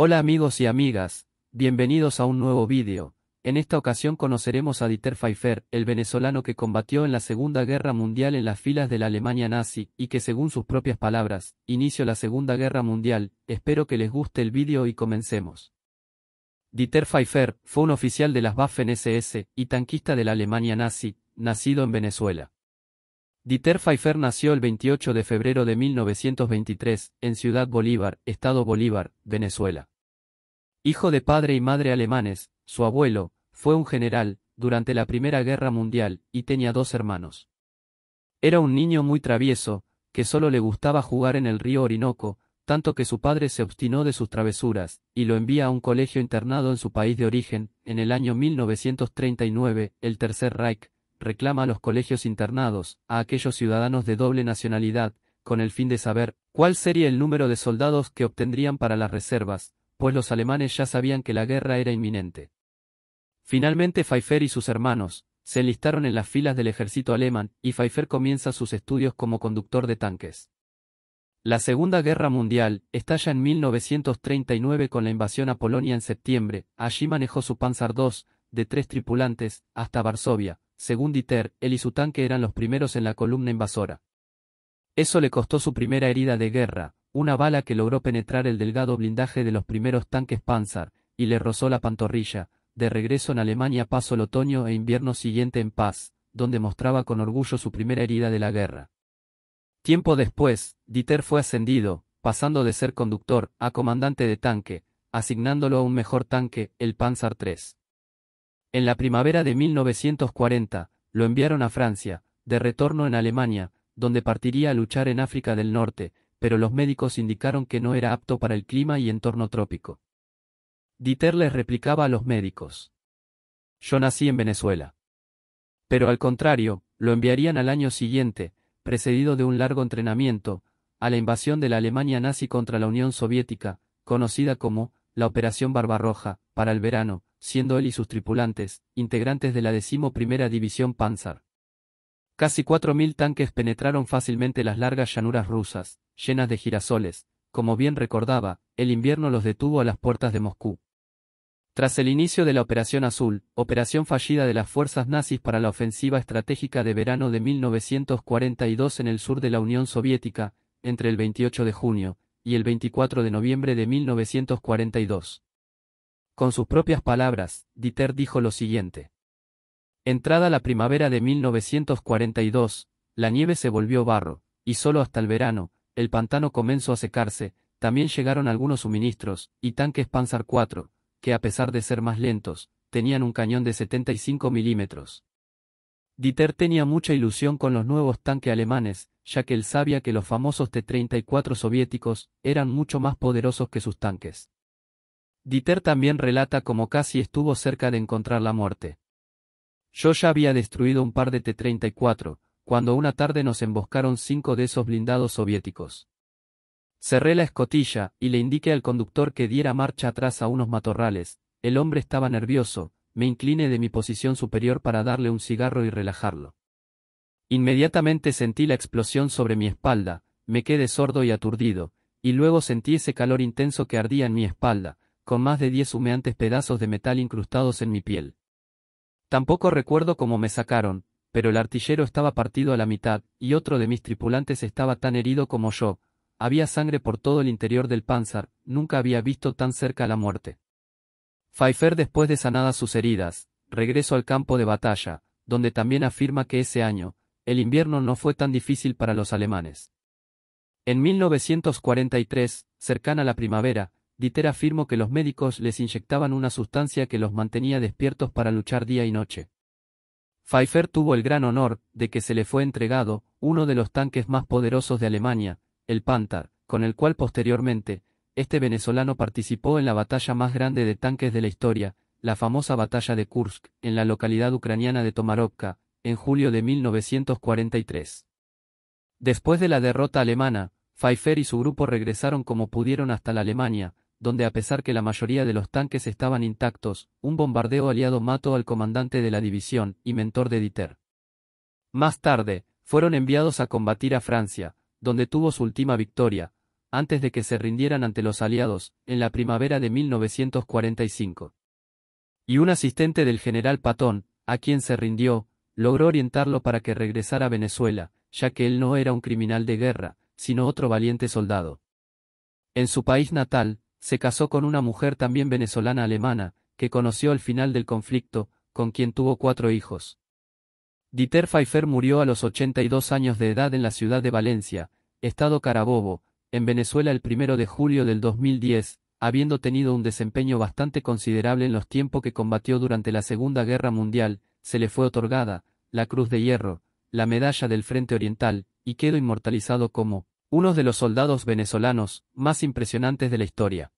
Hola amigos y amigas, bienvenidos a un nuevo vídeo. En esta ocasión conoceremos a Dieter Pfeiffer, el venezolano que combatió en la Segunda Guerra Mundial en las filas de la Alemania nazi, y que según sus propias palabras, inició la Segunda Guerra Mundial. Espero que les guste el vídeo y comencemos. Dieter Pfeiffer fue un oficial de las Waffen-SS y tanquista de la Alemania nazi, nacido en Venezuela. Dieter Pfeiffer nació el 28 de febrero de 1923, en Ciudad Bolívar, Estado Bolívar, Venezuela. Hijo de padre y madre alemanes, su abuelo, fue un general, durante la Primera Guerra Mundial, y tenía dos hermanos. Era un niño muy travieso, que solo le gustaba jugar en el río Orinoco, tanto que su padre se obstinó de sus travesuras, y lo envía a un colegio internado en su país de origen, en el año 1939, el Tercer Reich, reclama a los colegios internados, a aquellos ciudadanos de doble nacionalidad, con el fin de saber cuál sería el número de soldados que obtendrían para las reservas, pues los alemanes ya sabían que la guerra era inminente. Finalmente Pfeiffer y sus hermanos, se enlistaron en las filas del ejército alemán, y Pfeiffer comienza sus estudios como conductor de tanques. La Segunda Guerra Mundial estalla en 1939 con la invasión a Polonia en septiembre, allí manejó su Panzer II, de tres tripulantes, hasta Varsovia, según Dieter, él y su tanque eran los primeros en la columna invasora. Eso le costó su primera herida de guerra, una bala que logró penetrar el delgado blindaje de los primeros tanques Panzer, y le rozó la pantorrilla. De regreso en Alemania pasó el otoño e invierno siguiente en paz, donde mostraba con orgullo su primera herida de la guerra. Tiempo después, Dieter fue ascendido, pasando de ser conductor a comandante de tanque, asignándolo a un mejor tanque, el Panzer III. En la primavera de 1940, lo enviaron a Francia, de retorno en Alemania, donde partiría a luchar en África del Norte, pero los médicos indicaron que no era apto para el clima y entorno trópico. Dieter les replicaba a los médicos. Yo nací en Venezuela. Pero al contrario, lo enviarían al año siguiente, precedido de un largo entrenamiento, a la invasión de la Alemania nazi contra la Unión Soviética, conocida como la Operación Barbarroja, para el verano, siendo él y sus tripulantes, integrantes de la decimoprimera División Panzer. Casi cuatro mil tanques penetraron fácilmente las largas llanuras rusas, llenas de girasoles, como bien recordaba, el invierno los detuvo a las puertas de Moscú. Tras el inicio de la Operación Azul, operación fallida de las fuerzas nazis para la ofensiva estratégica de verano de 1942 en el sur de la Unión Soviética, entre el 28 de junio y el 24 de noviembre de 1942. Con sus propias palabras, Dieter dijo lo siguiente. Entrada la primavera de 1942, la nieve se volvió barro, y solo hasta el verano, el pantano comenzó a secarse, también llegaron algunos suministros, y tanques Panzer IV, que a pesar de ser más lentos, tenían un cañón de 75 milímetros. Dieter tenía mucha ilusión con los nuevos tanques alemanes, ya que él sabía que los famosos T-34 soviéticos eran mucho más poderosos que sus tanques. Dieter también relata cómo casi estuvo cerca de encontrar la muerte. Yo ya había destruido un par de T-34, cuando una tarde nos emboscaron cinco de esos blindados soviéticos. Cerré la escotilla, y le indiqué al conductor que diera marcha atrás a unos matorrales, el hombre estaba nervioso, me incliné de mi posición superior para darle un cigarro y relajarlo. Inmediatamente sentí la explosión sobre mi espalda, me quedé sordo y aturdido, y luego sentí ese calor intenso que ardía en mi espalda, con más de diez humeantes pedazos de metal incrustados en mi piel. Tampoco recuerdo cómo me sacaron, pero el artillero estaba partido a la mitad, y otro de mis tripulantes estaba tan herido como yo, había sangre por todo el interior del Panzer, nunca había visto tan cerca la muerte. Pfeiffer después de sanadas sus heridas, regresó al campo de batalla, donde también afirma que ese año, el invierno no fue tan difícil para los alemanes. En 1943, cercana la primavera, Dieter afirmó que los médicos les inyectaban una sustancia que los mantenía despiertos para luchar día y noche. Pfeiffer tuvo el gran honor de que se le fue entregado uno de los tanques más poderosos de Alemania, el Panther, con el cual posteriormente, este venezolano participó en la batalla más grande de tanques de la historia, la famosa batalla de Kursk, en la localidad ucraniana de Tomarovka, en julio de 1943. Después de la derrota alemana, Pfeiffer y su grupo regresaron como pudieron hasta la Alemania, donde a pesar que la mayoría de los tanques estaban intactos, un bombardeo aliado mató al comandante de la división y mentor de Dieter. Más tarde, fueron enviados a combatir a Francia, donde tuvo su última victoria, antes de que se rindieran ante los aliados, en la primavera de 1945. Y un asistente del general Patón, a quien se rindió, logró orientarlo para que regresara a Venezuela, ya que él no era un criminal de guerra, sino otro valiente soldado. En su país natal, se casó con una mujer también venezolana alemana, que conoció al final del conflicto, con quien tuvo cuatro hijos. Dieter Pfeiffer murió a los 82 años de edad en la ciudad de Valencia, estado Carabobo, en Venezuela el 1 de julio del 2010, habiendo tenido un desempeño bastante considerable en los tiempos que combatió durante la Segunda Guerra Mundial, se le fue otorgada, la Cruz de Hierro, la Medalla del Frente Oriental, y quedó inmortalizado como uno de los soldados venezolanos más impresionantes de la historia.